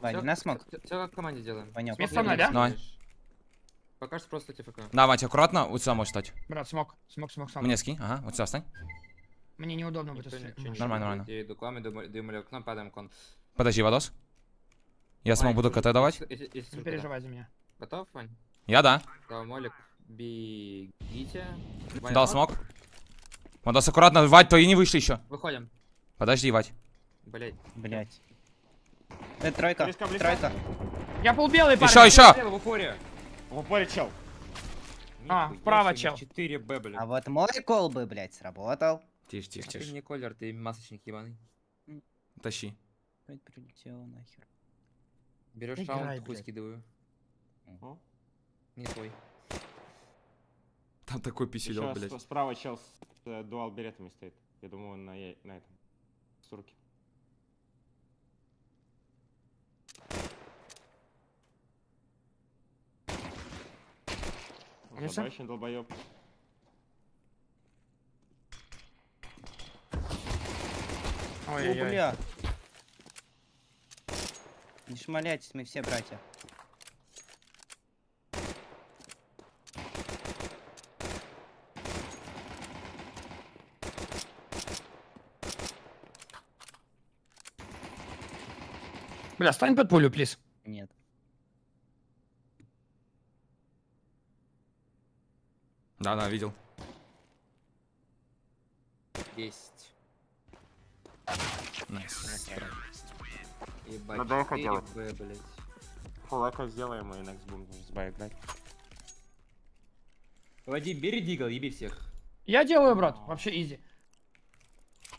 Ваня, на смог. Все как в команде делаем. Ванек. Смог со мной, да? Давай. Пока что просто ТФК. Давайте аккуратно, у тебя может стать. Брат, смог. Смог, смог, смог. Мне скинь, ага, вот сюда встань. Мне неудобно будет. Нормально, нормально. Я иду к вам, иду, дымлю окно, падаем кон. Подожди, Вадос. Я смог Вань, буду КТ давать. Не да. переживай за меня. Готов, Вань? Я да. Да, Молик, бегите. Вань, Дал смог. Вадос, аккуратно, Вать, твои не вышли еще. Выходим. Подожди, Вать. Блять. Блять. Это тройка. Близко, близко. Тройка. Я полбелый, парень. Еще, еще! в упоре. В упоре чел. А, вправо, чел. 4 Б, блядь. А вот мой кол бы, блять, сработал. Тише, тише, Ты тише. не колер, ты масочник ебаный. Тащи. Опять прилетело нахер. Берешь раунд, хуй блядь. скидываю. Не твой. Там такой писюлек, Еще блядь. справа чел с э, дуал беретами стоит. Я думаю, он на, на этом. С руки. Алиса? Забащен, долбоёб. О, бля. Не шмаляйтесь, мы все братья. Бля, стань под пулю, please. Нет. Да, да, видел. 10. Nice. Ебать. Надо eco 4 делать. Б, блядь. Full eco сделаем и next будем с buy играть. Вадим, бери Deagle, еби всех. Я делаю, брат. Вообще изи.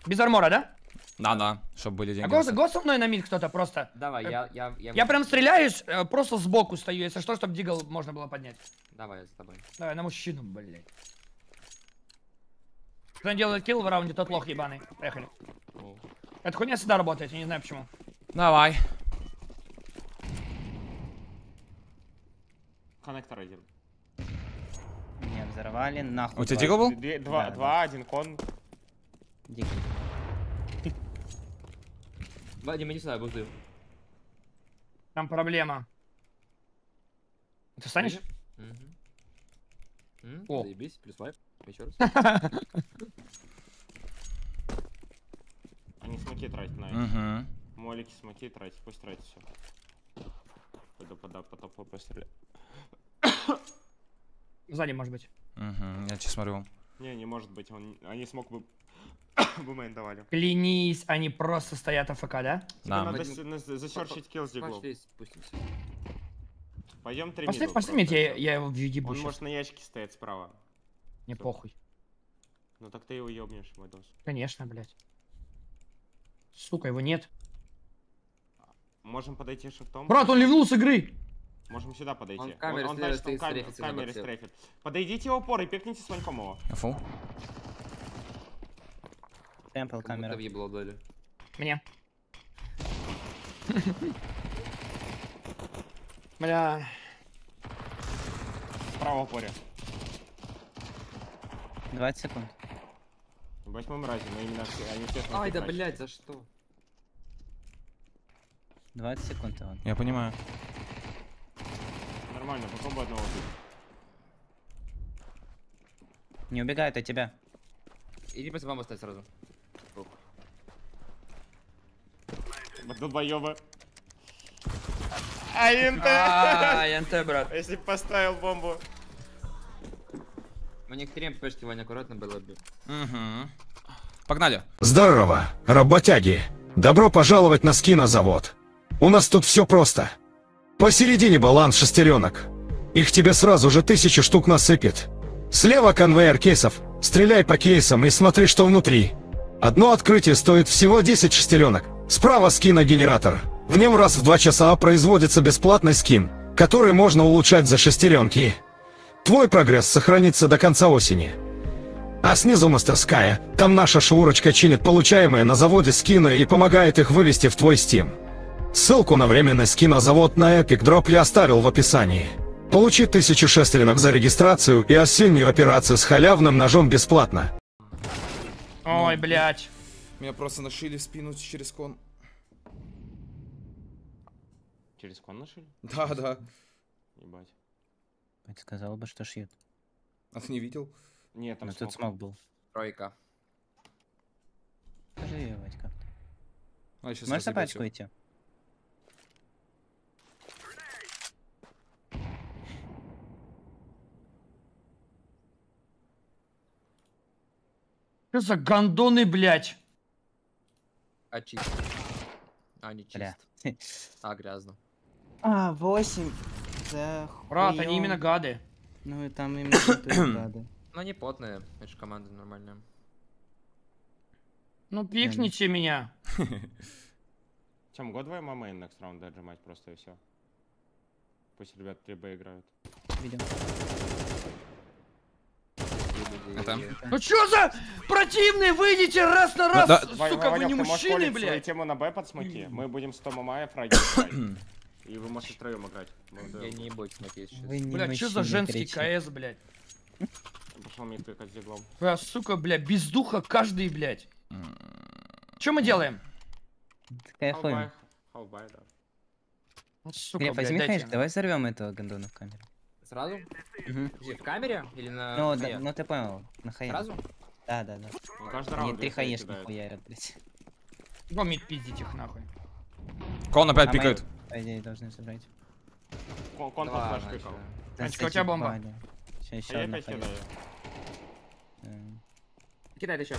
Без армора, да? Да, да, чтобы были А деньги. го, го со мной на мид кто-то просто. Давай, Э, я, я, я... Я прям стреляюсь, э, просто сбоку стою, если что, чтобы дигл можно было поднять. Давай, я за тобой. Давай, на мужчину, блядь. Кто делает килл в раунде, тот лох ебаный. Поехали. О. Эта хуйня всегда работает, я не знаю почему. Давай. Коннектор один. Меня взорвали, нахуй. У тебя дигл был? Два, Да, да. два, один кон. Дигл. Вадим, иди сюда, бузы. Там проблема. Ты встанешь? Мгм. М, О. Заебись, плюс вайп. Еще раз. Они смоки тратят на эти. Угу. Молики смоки тратят, пусть тратят все. Пойду пода, по топу постреляю. Сзади, может быть. Угу. Я сейчас смотрю. Не, не может быть, он, они смог бы... бы мейн давали. Клянись, они просто стоят АФК, да? Да. надо зачерчить килл с диглов. Пошли, спустимся. Пойдем три Пошли, пошли, я, я его въебу Он щас. может на ящике стоять справа. Мне похуй. Ну так ты его ебнешь, Вадос. Конечно, блядь. Сука, его нет. Можем подойти шифтом. Брат, он ливнул с игры! Можем сюда подойти. Он в камере он, стоит, дальше там стоит, в стрейфит. Подойдите в упор и пикните с Ваньком его. Я фул. Темпл камера. въебло дали. Мне. Бля. Справа в упоре. 20 секунд. В восьмом разе, но именно все, они все Ай, да блядь, за что? 20 секунд, Иван. Я понимаю. Нормально, попробуй одного убить. Не убегают от тебя. Иди после бомбы ставь сразу. Вот Долбоёбы. Один А, НТ, брат. Если б поставил бомбу. У них три МПшки, Ваня, аккуратно было бы. Угу. Погнали. Здорово, работяги! Добро пожаловать на скинозавод. У нас тут все просто. Посередине баланс шестеренок. Их тебе сразу же тысячи штук насыпет. Слева конвейер кейсов. Стреляй по кейсам и смотри, что внутри. Одно открытие стоит всего 10 шестеренок. Справа скиногенератор. В нем раз в два часа производится бесплатный скин, который можно улучшать за шестеренки. Твой прогресс сохранится до конца осени. А снизу мастерская. Там наша шурочка чинит получаемые на заводе скины и помогает их вывести в твой Steam. Ссылку на временный скинозавод на Epic Drop я оставил в описании. Получи тысячу шестеренок за регистрацию и осеннюю операцию с халявным ножом бесплатно. Ой, блядь. Меня просто нашили в спину через кон. Через кон нашли? Да, да. Ебать. Хоть сказал бы, что шьют. А ты не видел? Нет, там Ну тут смог. смог был. Тройка. Скажи ее, Вать, как. А, сейчас Можешь на пачку идти? Что за гондоны, блядь? А чист. А, не чист. Бля. А, грязно. А, 8. Да Брат, они именно гады. Ну и там именно гады. Ну, они потные. Это же команда нормальная. Ну, пикните меня. Тем, год двое мейн next round отжимать просто и все. Пусть ребят 3Б играют. Видим. Это? Ну чё за противные? Выйдите раз на раз, да- Вань- сука, вы Ванёк, не ты можешь мужчины, блядь. тему на Б под смоки. Мы будем 100 мамая фраги играть. И вы можете втроем играть. Я не ебать смотреть сейчас. Бля, чё за женский кричи. КС, блядь? Пошел мне тыкать за иглом. Бля, сука, бля, без духа каждый, блядь. Чё мы делаем? Кайфуем. Халбай. Да. Ну, Сука, Глеб, возьми хаешек, давай взорвем этого гондона в камере. Сразу? Где, в камере? Или на Ну, да, ну ты понял, на хае. Сразу? Да, да, да. Он каждый раунд три две хаешки хуярят, блядь. Го мид пиздить их нахуй. Кон опять А пикает. мои, По идее, должны забрать. Кон кон под Два, флеш да. Анечка, у тебя бомба? Сейчас еще А я одна хаешка. кидаю. Кидай еще.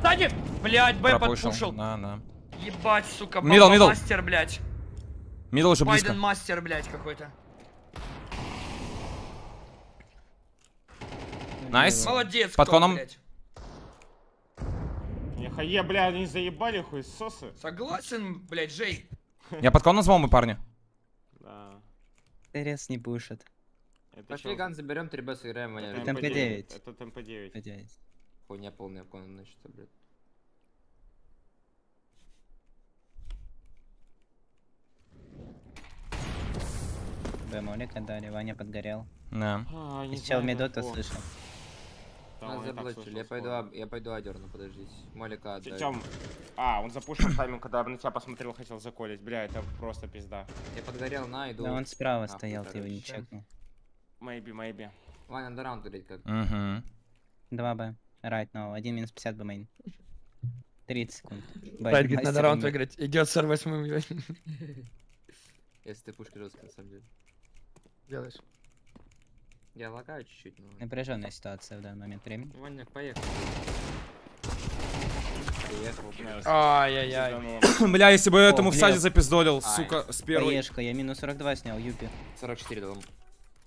Сзади! Блядь, Б подпушил. Да, да. Ебать, сука, Мидл, мидл. мастер, блядь. Мидл уже Байден близко. мастер, блядь, какой-то. Найс. Молодец, Под коном. блядь. Хае, бля, они заебали хуесосы. Согласен, блядь, Жей. Я под кон назвал мы, парни. Да. Терес не пушит. Это Пошли чё? ган заберем, 3Б сыграем, Это они Там МП9. П9. Это МП9. Надеюсь. Хуйня полная кон, значит, блядь. Б молик отдали, Ваня подгорел. Да. А, не Если чел О, слышал. Нас он и так заблочили, я пойду, я пойду одерну, подождите. Молика отдай. Тем. А, он запушил тайминг, когда я на тебя посмотрел, хотел заколить. Бля, это просто пизда. Я подгорел на, иду. Да он справа нахуй, стоял, ты его не чекнул. Maybe, maybe. Ваня, андерраунд говорит как. Угу. 2 Б. Right now. 1 минус 50 Б мейн. 30 секунд. Б, Блядь, говорит, надо раунд выиграть. Идет с восьмым, блядь. Если ты пушки жестко, на самом деле. Делаешь. Я лагаю чуть-чуть, но... Напряженная ситуация в данный момент времени. Ваня, поехал. Ай-яй-яй. Бля, если бы этому в саде запиздолил, сука, с первой. Поешка, я минус 42 снял, Юпи. 44 дал.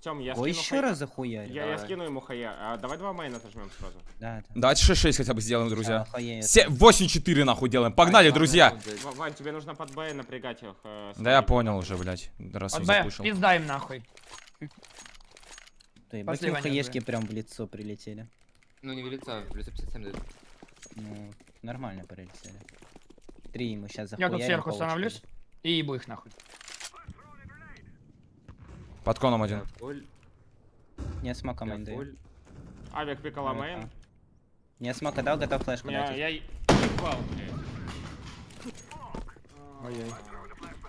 Тем, я Ой, скину еще раз захуярил. Я, я скину ему хая. А, давай два мейна отожмем сразу. Да, да. Давайте 6-6 хотя бы сделаем, друзья. А, охуеет. Се- 8-4 нахуй делаем. Погнали, друзья. Вань, тебе нужно под Б напрягать их. э, Да я понял уже, блядь. Раз он Б, запушил. пизда им нахуй. Ты, Пошли, Ваня, хаешки прям в лицо прилетели. Ну не в лицо, в лицо 57 дают. Ну, нормально прилетели. Три ему сейчас Я захуярим. тут сверху становлюсь и ебу их нахуй. Под коном один. Я Не смока я мейн даю. Авик пикала мейн. Не смока дал, готов флешку Я, дать. я ебал, блядь.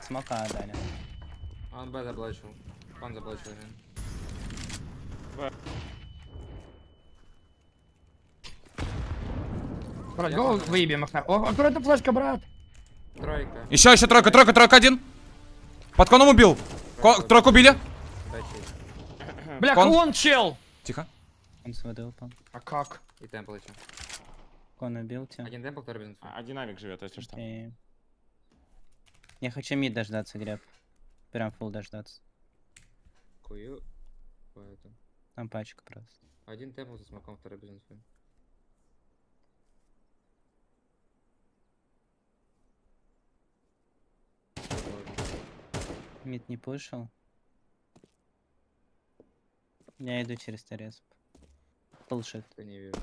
Смока дали. Он Б заблочил. Он заблочил. блин. Брат, го выебем их нахуй. О, аккуратно флешка, брат. Тройка. Еще, еще тройка, тройка, тройка один. Под коном убил. Ко- тройку убили. Бля, Кон. клон чел. Тихо. Он с воды упал. А как? И темпл еще. Кон убил тебя. Один темпл, второй без. А, Один авик живет, если что. Окей. Я хочу мид дождаться, Глеб. Прям фул дождаться. Кую. Поэтому. Там пачка просто. Один темпл за смоком, второй без инфы. Мид не пушил. Я иду через торец. Полшит. Я не вижу.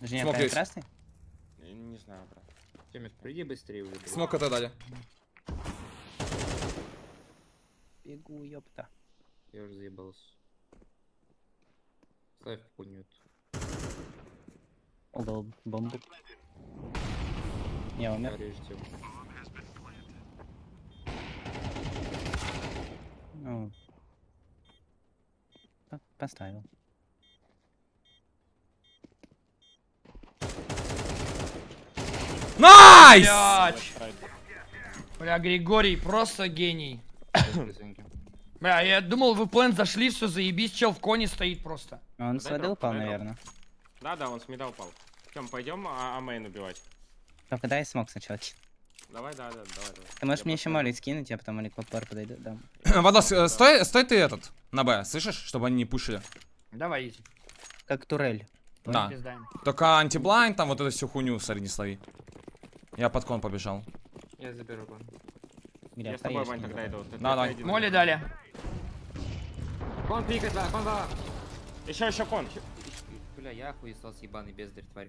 Прям есть. красный? Не, не знаю, брат. Тёмик, приди быстрее уже. Смок это дали. Бегу, ёпта. Я уже заебался. Ставь хуйню. Удал бомбу. Я умер. Режете. Ну. по- Поставил. Nice! Блядь. Бля, Григорий просто гений. Бля, я думал, вы план зашли, все заебись, чел в коне стоит просто. Он с воды упал, наверное. Да, да, он с мида упал. Тем, пойдем а, а мейн убивать. Только дай смог сначала. Давай, да, да, давай, давай. Ты можешь Я мне еще молить скинуть, я потом молик в пар подойду. Да. Вадос, э, стой, стой ты этот, на Б, слышишь? Чтобы они не пушили. Давай, иди. Как турель. Да. Пиздаем. Только антиблайн, там вот эту всю хуйню среди слови. Я под кон побежал. Я заберу кон. Я с тобой, Вань, не тогда иду. Да, давай. Моли дали. Кон пикает, да, кон да. Еще, еще кон. Бля, я хуесос ебаный бездарь, тварь.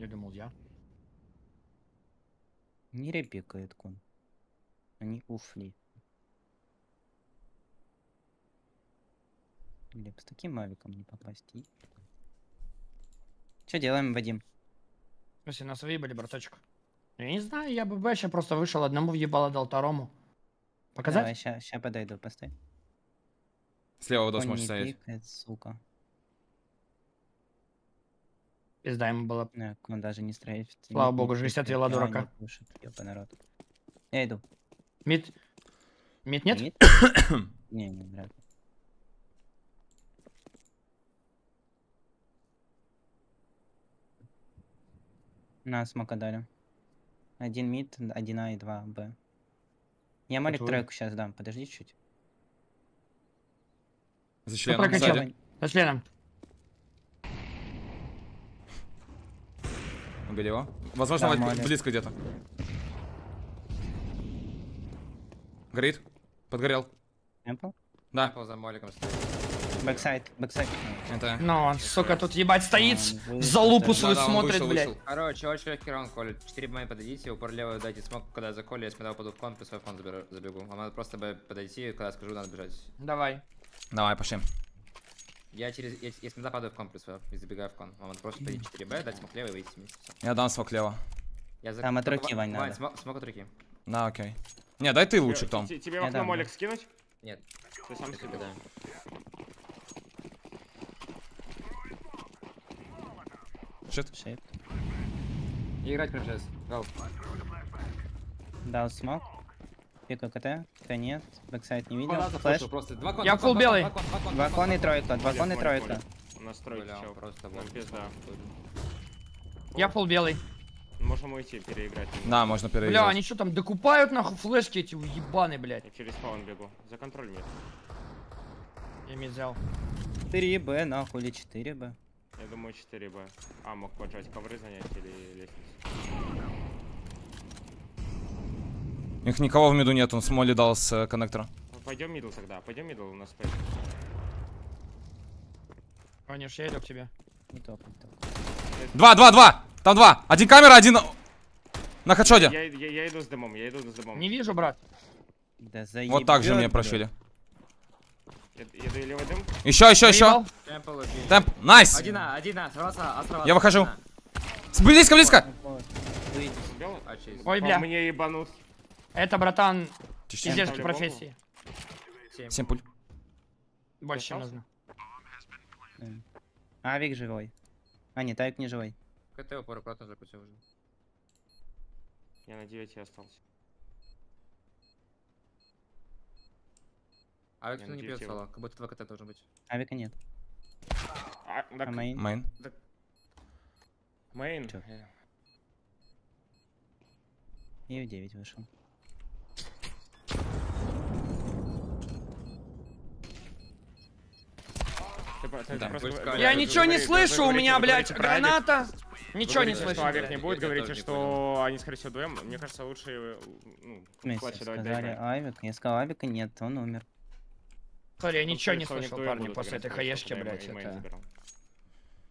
Я думал, я. Не репикает кон. Они ушли. Глеб, с таким мавиком не попасть. И... Что делаем, Вадим? В смысле, нас выебали, браточек. Я не знаю, я бы вообще просто вышел, одному въебало дал второму. Показать? Давай, ща, ща подойду, поставь. Слева может не стоять. пикает, сука. Пизда ему было. Не, кон даже не строит. Слава богу, 60 вела дурака. Ёпа народ. Я иду. Мид. Мид нет? Мид? Не, не, вряд ли. На, смока дали. Один мид, один А и два Б. Я молик вы. треку сейчас дам, подожди чуть. За членом сзади. За членом. Убили его. Возможно, Да, молик. близко где-то. Горит. Подгорел. Темпл? Да, Пол за моликом стоит. Бэксайд, бэксайд. это... Ну, он, сука, тут ебать стоит, А, залупу вышел, свою Да-да, он смотрит, вышел, блядь. вышел. Короче, очень легкий раунд колет. 4 бмей подойдите, упор левую дайте смог, когда я заколю, я смедал паду в кон, при свой фон заберу- забегу. Вам надо просто б подойти, когда скажу, надо бежать. Давай. Давай, пошли. Я через... Я, я смеда падаю в кон свой, и забегаю в кон. Вам надо просто подойти 4 б, дать смог левый и выйти вместе. Всё. Я дам свок лево. Я за... Там от руки, Ва- Вань, надо. смог, смог от руки. Да, окей. Не, дай ты лучше, Том. те- Тебе в окно молик да. скинуть? Нет, Ты сам себе. дам. Шит. Шейп. И играть прям сейчас. Гал. Дал смок. Пикаю КТ. КТ нет. Backside не видел. Flash. просто. Два кон, Я два белый. два кон, и тройка. Два кон и тройка. молик. У нас тройка, Бля, он чел. просто Нам пизда. Я full белый. Можем уйти, переиграть. Да, можно Бля, переиграть. они что там докупают нахуй флешки эти уебаны, блядь. Я через spawn бегу. За контроль нет. Я мид взял. 4Б, нахуй, или 4Б. Я думаю 4Б. А, мог поджать ковры занять или лестницу. Их никого в миду нет, он смоли дал с э, коннектора. Пойдем middle тогда. Пойдем middle, у нас space. Ванюш, я иду к тебе. Не топай, топай. Два, два, два! Там два! Один камера, один на хедшоте. Я, я, я иду с дымом, я иду с дымом. Не вижу, брат. Да заебёт, Вот так же меня блядь. прошили. Я, я левый дым. Еще, еще, еще. Темп, nice! Один А, один А, сорвался, островался. Я выхожу. С- Близко, близко! А, А. Ой, бля. мне ебанут. Это, братан, Тише. издержки профессии. Семь. Семь пуль. Больше чем нужно. Авик живой. А, нет, Авик не живой. КТ упор аккуратно закусил уже. Я на 9 остался. А кто не пьет соло, как будто 2 КТ должен быть. Авика нет. А, так, А мейн? Мейн. мейн. Э, И в 9 вышел. ты по- ты Да, просто больше говори- сказали. Я ничего не слышу, у меня, блядь, граната. Ничего не слышу. блядь. не будет, говорите, не что они, скорее всего, вдвоем. Мне кажется, лучше, э, ну, клатче давать сказали доиграть. Авик. Я сказал, Авика нет, он умер. Сори, я Ну, ничего не слышал, парни, после этой хаешки, блядь, это...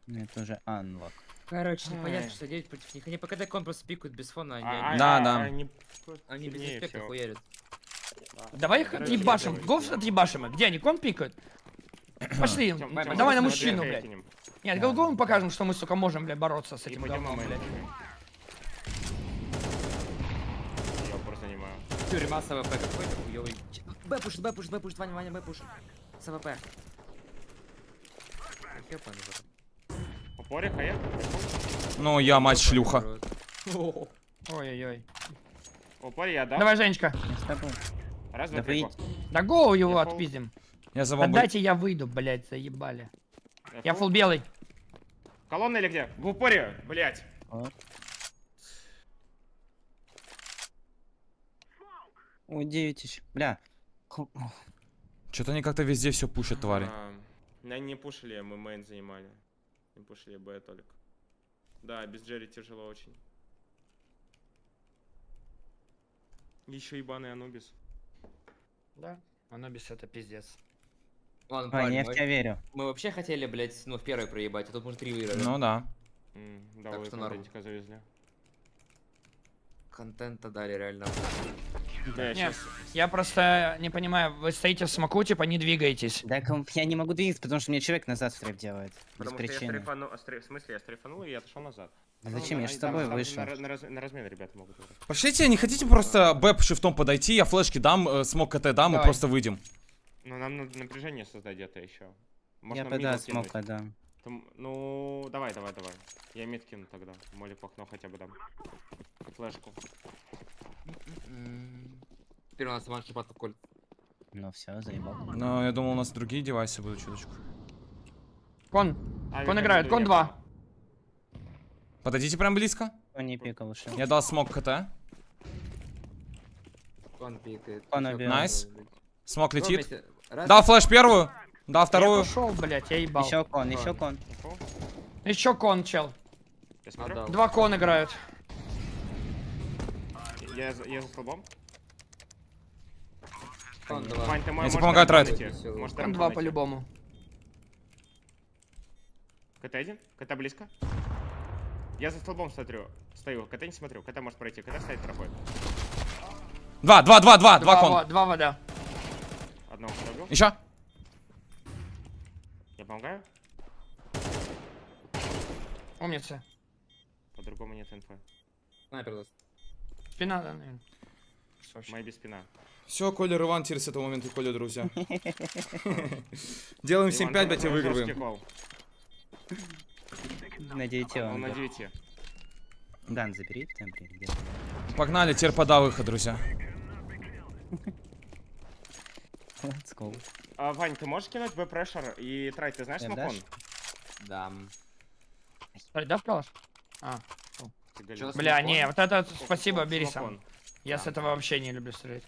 Ну, Это уже анлок. Короче, непонятно, что делать против них. Они по КТ кон просто пикают без фона, они, А- они, Да, а- да. Они, они без респекта хуярят. Давай их отъебашим. Гофс отъебашим их. Где они? Кон пикают? Пошли, давай на мужчину, блядь. Нет, мы покажем, что мы, сука, можем, бля, бороться с этим говном, блядь. Я упор занимаю. Тюрьма с АВП какой-то хуёвый. Б пушит, Б пушит, Б пушит, Ваня, Ваня, Б пушит. С АВП. Я брат. Упоре, хае. Ну, я мать шлюха. Ой-ой-ой. Упоре я дам. Давай, Женечка. Я. Раз, Да два, три. Да гоу его Я пол- отпиздим. Я за Да бомбой. дайте я выйду, блядь, заебали. Я фул. фул белый. Колонна или где? В упоре, блять. Вот. Ой, 9 еще. Бля. Что-то они как-то везде все пушат, твари. А, Они не пушили, мы мейн занимали. Не пушили Б только. Да, без Джерри тяжело очень. Еще ебаный Анубис. Да. Без это пиздец. Ладно, парень, я в мы- тебя верю. Мы вообще хотели, блядь, ну, в первой проебать, а тут мы три выиграли. Ну да. М, Да, Так вы что норм. завезли. Контента дали реально. Да, Не, щас- я просто не понимаю, вы стоите в смоку, типа не двигаетесь. Да я не могу двигаться, потому что мне человек назад стрейф делает. Без Потому я причины. стрейфанул, а стрей- в смысле, я стрейфанул и я отошел назад. Да Зачем? Я же с тобой там вышел. На, на раз- на размен ребята могут. Пошлите, не хотите просто бэп шифтом подойти, я флешки дам, э, смог КТ дам и просто выйдем. Но нам надо напряжение создать где-то еще. Я Можно бы middle да, кинуть. смог дам. Там- ну, давай, давай, давай. Я мид кину тогда. Молик в окно хотя бы дам. Флешку. Теперь у нас матч под коль. Ну все, заебал. Но я думал, у нас другие девайсы будут чуточку. Кон. Авик Кон играет, кон я 2. понял. Подойдите прям близко. Он не пикал ушел. Я дал смог КТ. Кон пикает. Кон. Nice. блядь. Смог летит. Дал флеш первую. Дал Я вторую. пошел, блядь, я ебал. Еще кон, еще кон. Еще кон, чел. Два кон играют. Я, за- я за столбом. Кон два. Вань, ты Я можешь тебе помогаю рампу тратить. Кон два по-любому. КТ один? КТ близко? Я за столбом смотрю. Стою. КТ не смотрю. КТ может пройти. КТ стоит проходит. Два, два, два, два, два во- кон. Два вода. Еще. Я помогаю. Умница. По-другому нет инфы. Снайпер даст. Спина, да, наверное. Моя без спина. Все, Коля Рыван теперь с этого момента Коля, друзья. Делаем 7-5, блядь, и выигрываем. На 9 Он он. на бил. 9. Дан, забери в темпе. где? Погнали, теперь пода выход, друзья. Let's go. А, Вань, ты можешь кинуть Б прешер и трай, ты знаешь смокон? дашь? Да. Стой, да, в калаш? А. Чё, бля, не, вот это спасибо, бери сам. Я с этого вообще не люблю стрелять.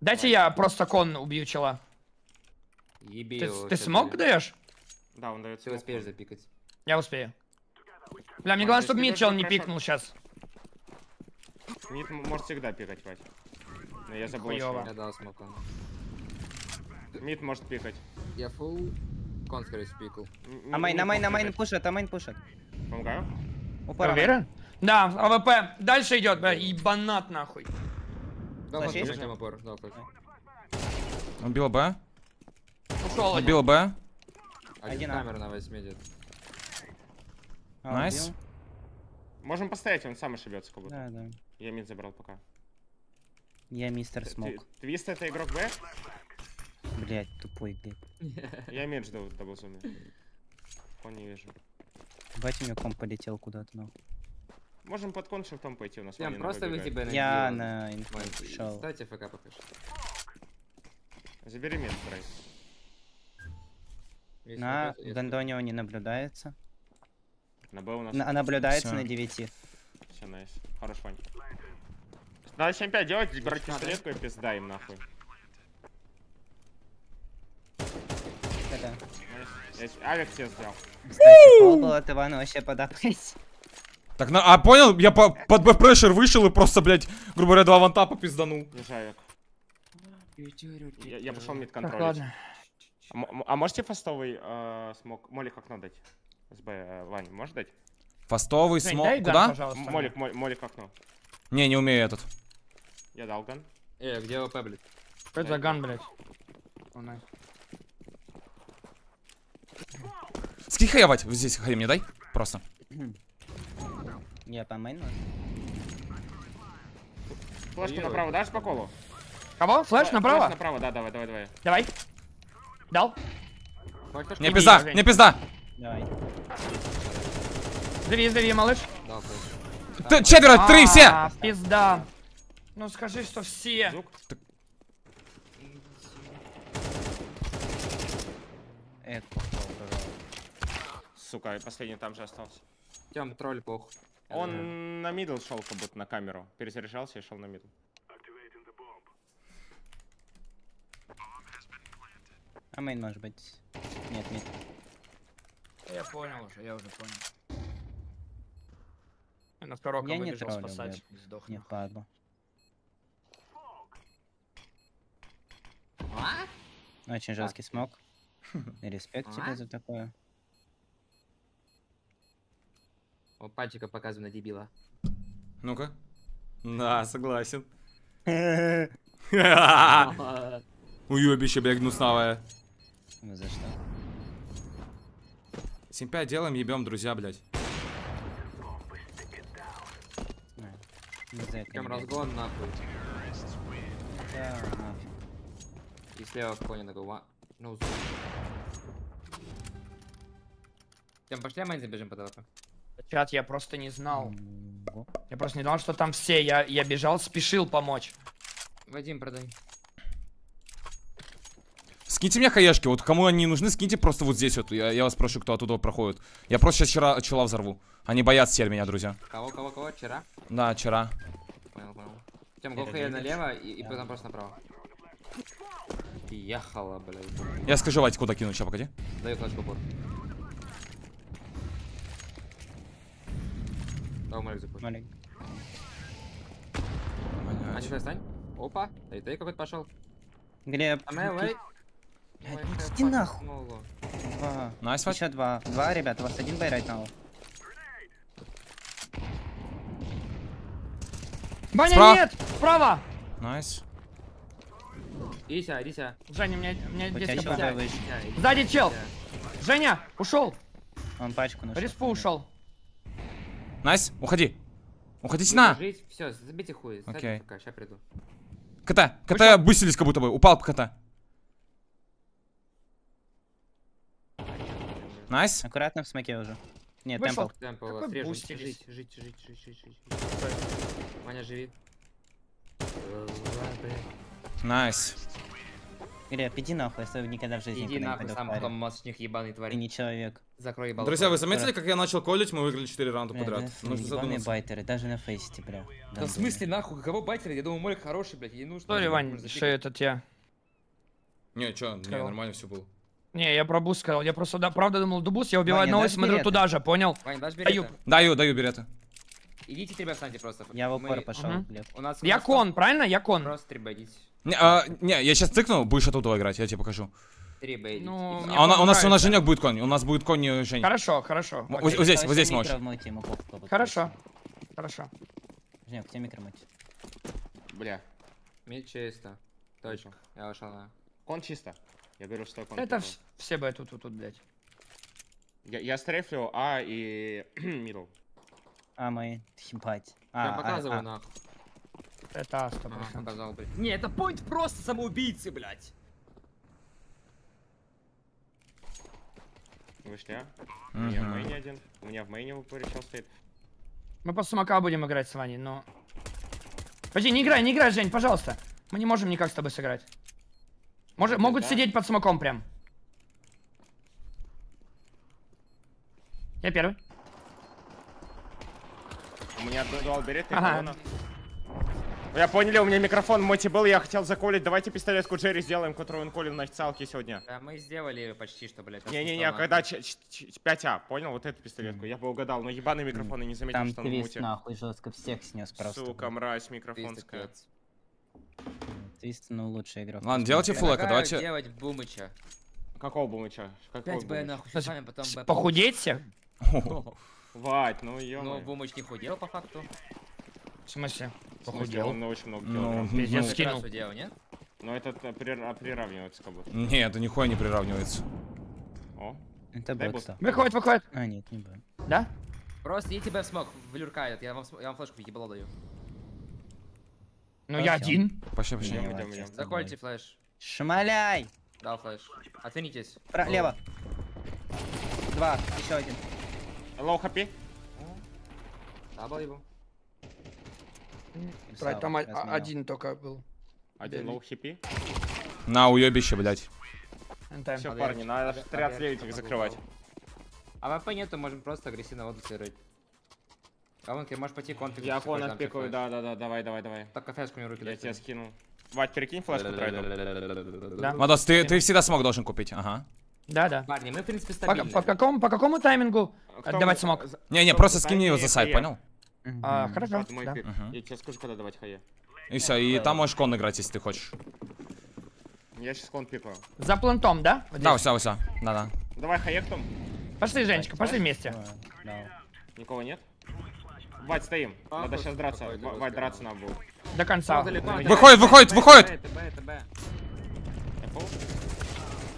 Дайте я просто кон убью чела. Еби Ты, его ты всё смог даешь? Да, он дает Ты успеешь запикать. Я успею. Бля, мне главное, то чтобы мид чел не пикнул сейчас. Мид может всегда пикать, Вать. Но я забыл. Я дал смокон. Мид может пикать. Я фул. Кон, скорее всего, пикал. А майн, мид а майн, а может майн пушат, а майн пушат. Помогаю? Упора. уверен? Да, АВП. Дальше идет, бля, ебанат нахуй. Опор. Дал флэш. Убила Б. Ушел один. Убила Б. Один камера на 8 идет. А, Найс. убил. Можем постоять, он сам ошибется как будто. Да, да. Я мид забрал пока. Я мистер Смок. Твист это игрок Б? Блять, тупой глеб. Я жду в даблзуме. Он не вижу. Бать, у него комп полетел куда-то, нахуй. Можем под кон шифтом пойти, у нас Ваня просто выйти Б на Я на инфу шел. Ставьте ФК пока что. Забери мид, Брай. Если На Гондонио не наблюдается. На Б у нас. На- а наблюдается Всё. на 9. Все, nice. Хорош, Вань. Надо 7-5 делать, брать пистолетку и пизда им нахуй. Это. Nice. Я с- Авик все сделал. Кстати, пол был от Ивана вообще подапать. Так, на, а понял, я по, под Б прешер вышел и просто, блядь, грубо говоря, два вантапа пизданул. Лежа Авик. Я, я пошел мид контролить. А, а можете фастовый э, смог? Молик окно дать? С Б, э, Вань, можешь дать? Фастовый Жень, смог. Куда? мне. Молик, молик, молик окно. Не, не умею этот. Я дал ган. Э, где ОП, блядь? Что это за ган, блядь? Вот здесь хай мне дай. Просто. Я по мейну. Флешку направо дашь по колу? Кого? Флэш Флэш направо? направо, да, давай, давай, давай. Давай. Дал. Не пизда, не пизда. Давай. Живи, живи, малыш. Дал флеш. Т- Четверо, три, все. А, пизда. Ну скажи, что все. Зук. Сука, и последний там же остался. Тем тролль плохо. Он на мидл шел, как будто на камеру. Перезаряжался и шел на мидл. А мейн может быть. Нет, нет. Я понял уже, я уже понял. Я на втором Я не троллю, спасать. сдох. Не падло. Очень жесткий смог. Респект тебе А? за такое. О, пальчика показываю на дебила. Ну-ка. Да, согласен. Уебище, блядь, гнусновое. Вы за что? 7-5 делаем, ебем, друзья, блядь. Это. Прям разгон нахуй. Да, нафиг. И слева коня такой, ва- ну. Тем, пошли а мейн забежим по толпе. Чат, я просто не знал. Я просто не знал, что там все. Я, я бежал, спешил помочь. Вадим, продай. Скиньте мне хаешки, вот кому они нужны, скиньте просто вот здесь вот. Я, я вас прошу, кто оттуда проходит. Я просто сейчас вчера чела взорву. Они боятся теперь меня, друзья. Кого, кого, кого? Вчера? Да, вчера. Понял, понял. Тем, го Передвигаешь. налево и, и потом просто направо. Ехала, блядь. Я скажу, Вадик, куда кинуть, сейчас, погоди. Даю флешку бур. Дал Малик запушь. Малик. А не стань. Опа, эй, ты какой-то пошел. Глеб. А ну как иди нахуй. Два. Найс. Еще два. Два, ребят, у вас один бэй right now. Баня Справа. нет! Справа! Найс. Ися, Ися. Женя, мне, мне У 10 тебя еще. Сзади чел! Женя, ушел! Он пачку нашел. Респу ушел. Найс, уходи. Уходите на. Все, забейте хуй. Окей. Окей. Сейчас приду. КТ, КТ бысились как будто бы. Упал КТ. Найс. Аккуратно в смоке уже. Нет, Вышел. темпл. Темпл, жить, жить, жить, жить, жить, жить. Маня, живи. Найс. Глеб, иди нахуй, я никогда в жизни Иди нахуй, сам потом мостник ебаный Ты тварь. не человек. Закрой ебало. Друзья, вы заметили, как я начал колить? Мы выиграли 4 раунда Бля, подряд. да, Нужно ебаные задуматься. байтеры, даже на фейсте, бля. Да в смысле нахуй, кого байтеры? Я думаю, Молик хороший, блядь, ей нужно. Сори, Вань, что это я? Не, чё, не, нормально все было. Не, я про буст сказал. Я просто, да, правда думал, дубус, я убиваю одного и смотрю туда же, понял? Вань, дашь Даю. берета? Даю, даю береты. Идите, тебя встаньте просто. Я в упор Мы- пошел. Глеб. У нас... Я кон, правильно? Я кон. Просто три бейдить. Не, а, не, я сейчас цикну, будешь оттуда играть, я тебе покажу. Три. Ну, А у, на- у нас у нас. Женек будет конь, у нас будет конь и Жень. Хорошо, хорошо. Вот- окей. вот здесь, вот здесь можешь. Хорошо, хорошо. Женек, где микро? Бля, Мид чисто. Точно. Я вышел на... кон чисто. Я говорю, что кон. Это вс- все бы тут, тут, тут, блядь. Я, я стрейфлю А и мидл. А, мы, ебать. Я А, показываю а, а. нахуй. Это сто Ага, показал, блядь. Не, это point просто самоубийцы, блядь. Вышли А. У меня в мейне один. У меня в мейне чел стоит. Мы по смока будем играть с Ваней, но... Подожди, не играй, не играй, Жень, пожалуйста. Мы не можем никак с тобой сыграть. Может, могут да? сидеть под смоком прям. Я первый. У меня дуал берет и Ага. Я поняли, у меня микрофон в моте был, я хотел заколить. Давайте пистолетку Джерри сделаем, которую он колил на цалке сегодня. Да, мы сделали почти что, блядь. Не-не-не, когда 5А, понял, вот эту пистолетку, я бы угадал, но ебаный микрофон и не заметил, Там что он в муте. нахуй жестко всех снес просто. Сука, мразь микрофонская. Твист, ну, лучший игрок. Ладно, делайте Предлагаю давайте. делать бумыча. Какого бумыча? Какого 5 Б бумыча? нахуй, с вами потом Б. Похудеть всех? Вать, ну Ну, ё бумыч не худел по факту. В смысле? Похудел. Он очень много Ну. Пиздец, ну, скинул. худел, нет? Но это э, прира- приравнивается как будто. Не, это нихуя не приравнивается. О, Это Дай Б, буст. кстати. Выходит, выходит. А, нет, не Б. Да? Просто идите тебе в смог, в люрка я вам, я вам флешку ебало даю. Ну я один. Пошли, пошли. Идем, идем. Закольте флеш. Шмаляй! Дал флеш. Отвернитесь. Про- Лево. Два, еще один. Лоу хапи. Дабл его. Брать, там а- один только был. Один лоу хипи. На, уебище, блядь. Все, парни, надо Подъезд. 13 их Подъезд. закрывать. А ВП нету, можем просто агрессивно воду сыграть. Гаунки, можешь пойти конфиг. Я там отпикаю, да, да, да, давай, давай, давай. Так, кафешку мне руки Я тебе скину. Вать, перекинь флешку тройду. Да. Мадос, ты, ты всегда смог должен купить. Ага. Да, да. Парни, мы в принципе По, стабильны. по какому, по какому таймингу Кто отдавать смог? Не-не, просто скини его за сайт, понял? А, хорошо, да. Мгм. Я тебе скажу, когда давать хае. И все, и там можешь кон играть, если ты хочешь. Я сейчас кон пикаю. За плантом, да? Вот Да, все, все. Да-да. Давай хае кто? Пошли, Женечка, пошли вместе. Да, да. Никого нет? Вать, стоим. А, Надо сейчас драться. Вать, да. драться нам будет. До конца. Выходит, выходит, выходит!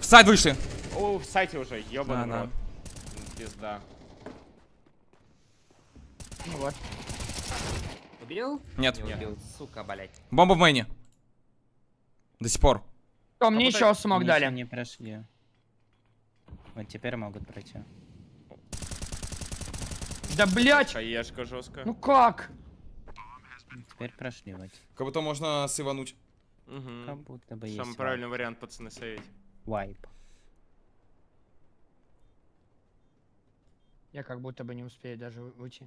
В сайт вышли. О, в сайте уже, ёбаный Да, да. Пизда. Ну вот. Убил? Нет. Не убил, сука, блять. Бомба в мейне. До сих пор. Кто мне Попытай- еще смог дали? ещё не прошли. Вот теперь могут пройти. Да блять! Хаешка жестко. Ну как? Теперь прошли, вот. Как будто можно сывануть. Мгм. Как будто бы есть Самый правильный вариант, пацаны, сейвить. вайп. Я как будто бы не успею даже уйти.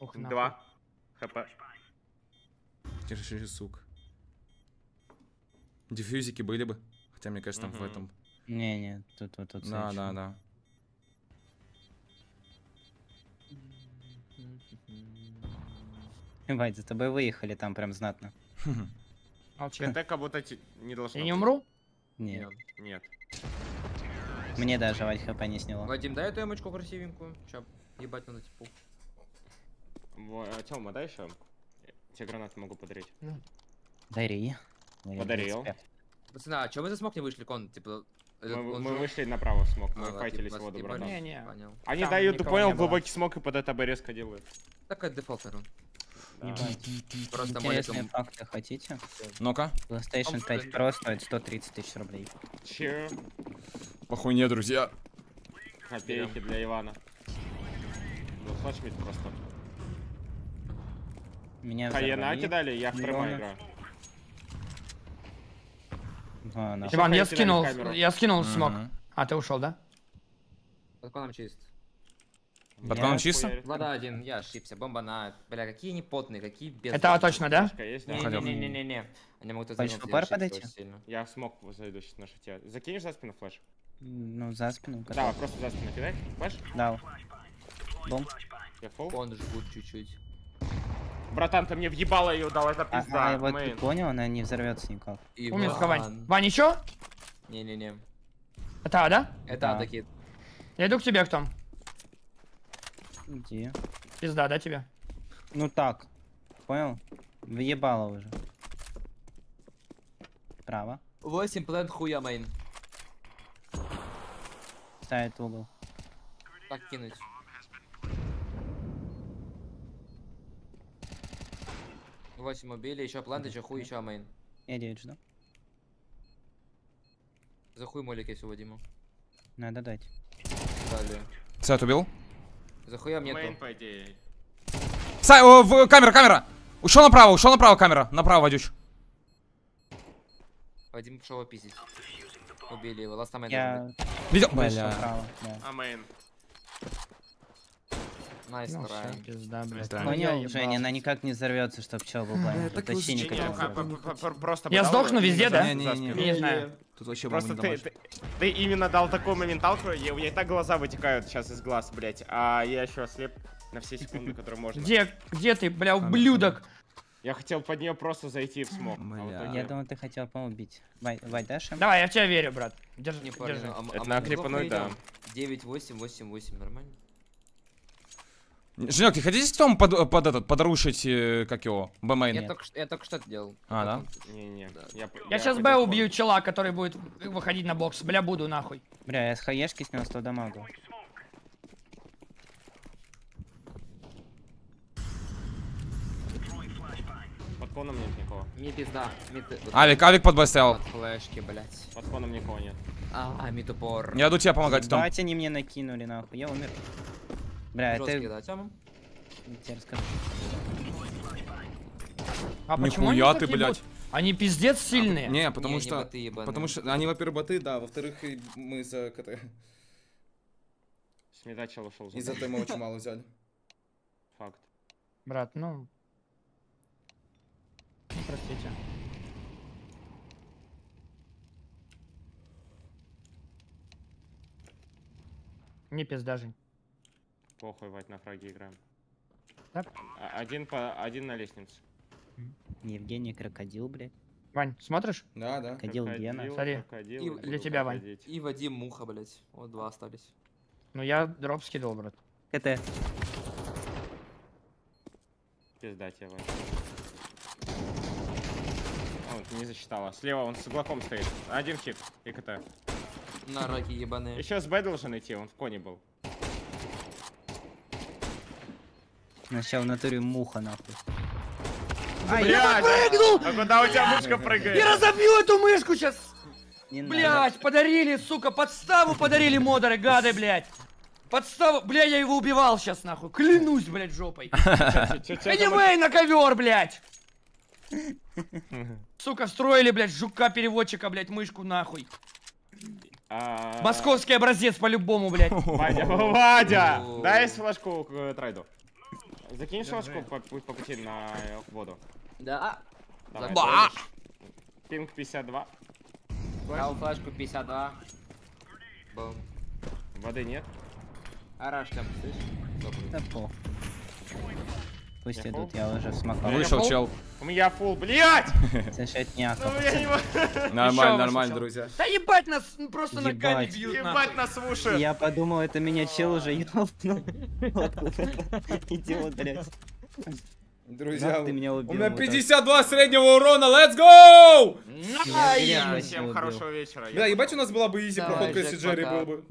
Нахуй. Два. ХП. Тише, сука. Диффюзики были бы. Хотя, мне кажется, там в этом. Не-не, тут вот тут. Да, да, да. Вайт, за тобой выехали там прям знатно. КТ как будто не должно Я не умру? Нет. Нет. Мне даже Вайт хп не сняло. Вадим, дай эту эмочку красивенькую. Ща, ебать надо типу. Тёма, дай еще. Тебе гранаты могу подарить. Дари. Дари, Подарил. 25. Пацаны, а чё вы за смог не вышли, кон? Типа, этот, Мы, он мы же- вышли направо в смог, мы А, вот, файтились типа, воду, вас братан. ебали. Не-не. Понял. Они Там дают, ты не понял, глубокий смог и под это резко делают. Так это дефолт, наверное. Да. Просто Интересные моликом. факты хотите? Ну-ка. PlayStation 5 Pro стоит 130 тысяч рублей. Че? По хуйне, друзья. Копейки для Ивана. Ну, флешмит просто. Меня Хае взорвали. накидали, я в прямой Миллионы. играю. А. Иван, я кидали скинул, я скинул смог. А, ты ушел, да? Под коном чист. Под Я коном чисто? Вода один, я ошибся. Бомба на... Бля, какие они потные, какие без... Это точно, да? Да? Не-не-не-не-не. Они могут пар я подойти? Я смог зайду сейчас на шите. Закинешь за спину флеш? Ну, за спину. Да, просто за спину кидай. Флеш? Дал. Бум. Я фул. Он жгут чуть-чуть. Братан, ты мне въебало ее дал, это А, пизда. а, вот ты понял, она не взорвется никак. Умница, Вань. Вань, еще? Не-не-не. Это, А, да? Это Да. атаки. Я иду к тебе, кто? Иди. Пизда, да, тебе? Ну так. Понял? Въебало уже. Право. 8 плент хуя, мейн. Ставит угол. Так кинуть. Восемь убили, еще плант, еще хуй, еще мейн. Я 9 жду. За хуй молик у Вадима. Надо дать. Далее. Сайт убил? За хуя Мейн, нету. по идее. Сай, о, в, камера, камера! Ушел направо, ушел направо камера. Направо, Вадюш. Вадим пошел пиздить. Убили его, ласта мейн Я Видел? Бля. А мейн. Найс Ну, пизда, блядь. Да. Ну, я Понял, Женя, она никак не взорвется, чтоб чел был блайнд. так Вообще никак Не, не взорвется. Я сдохну везде, да? за Не-не-не. спину. Не знаю. Тут вообще Просто не ты, ты, ты именно дал такую моменталку, я, у меня и так глаза вытекают сейчас из глаз, блять, а я еще ослеп на все секунды, которые можно. Где, где ты, бля, ублюдок? Я хотел под нее просто зайти в смог. а итоге- Я думал, ты хотел поубить. Вай, Вай, дашь им? Давай, я в тебя верю, брат. Держи, Не держи. а Это а на неплохо да. идем. 9, 8, 8, 8, нормально? Женек, ты хотите там под, под этот, подрушить, э, как его, бмейн? Я только, что- я только что это делал. А, да? Не-не. Да. Я, Я сейчас Б убью чела, который будет выходить на бокс. Бля, буду нахуй. Бля, я с хаешки снял 100 дамагу. Под коном нет никого. Не пизда. Мид, вот Авик, авик под Б стоял. Под флешки, блять. Под коном никого нет. А, мид упор. Я иду тебе помогать там. Ебать, они мне накинули, нахуй. Я умер. Бля, это... Да, Тёма? Я тебе расскажу. А почему Нихуя они ты, блядь. Они пиздец сильные. Не, потому Не, не что... боты ебаные. Потому что они, во-первых, боты, да, во-вторых, и мы за КТ. Сметачел ушел. Из за мы очень мало взяли. Факт. Брат, ну... Ну, простите. Не пизда, Жень. Похуй, Вать, на фраге играем. Так. А- Один, по, один на лестнице. Евгений Крокодил, блядь. Вань, смотришь? Да, да. Крокодил Гена. Смотри. крокодил, И для тебя, Вань. И Вадим Муха, блять. Вот два остались. Ну, я дроп скидывал, брат. КТ. Пизда тебе, Вань. О, не засчитала. Слева он с углаком стоит. Один хит. И КТ. На раки ебаные. Еще с Б должен идти, он в коне был. Сначала в натуре муха, нахуй. Блядь! А куда у тебя мушка прыгает? Я разобью эту мышку сейчас! Не надо. Блять, подарили, сука, подставу подарили модеры, гады, блять. Подставу, бля, я его убивал сейчас, нахуй. Клянусь, блять, жопой. Anyway, на ковер, блять. Сука, строили, блядь, жука-переводчика, блядь, мышку нахуй. А, Московский образец по-любому, блядь. Вадя, Вадя! Дай флешку к э, трайду. Закинь флешку по, по- пути на э, воду. Да. Давай, Ба! Пинг 52. Дал флешку 52. Бам. Воды нет. Араш там, слышишь? Да. Пусть Я идут, я уже смакал. Вышел чел. У меня фул, блядь! Слушай, это не Ну. Нормально, нормально, друзья. Да ебать нас просто на Ебать. кане бьют, Ебать нас уши. Я подумал, это меня чел уже ёбнул. Идиот, блядь. Друзья, ты меня у убил, меня вот так. 52 среднего урона, let's go! Меня Всем хорошего вечера. Да, ебать у нас была бы изи проходка, если Джерри был бы.